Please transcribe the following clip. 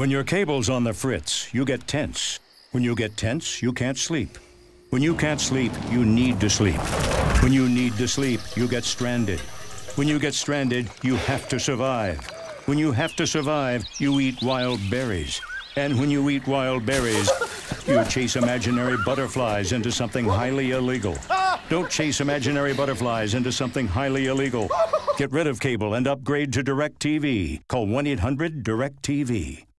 When your cable's on the fritz, you get tense. When you get tense, you can't sleep. When you can't sleep, you need to sleep. When you need to sleep, you get stranded. When you get stranded, you have to survive. When you have to survive, you eat wild berries. And when you eat wild berries, you chase imaginary butterflies into something highly illegal. Don't chase imaginary butterflies into something highly illegal. Get rid of cable and upgrade to DirecTV. Call 1 800 DirecTV.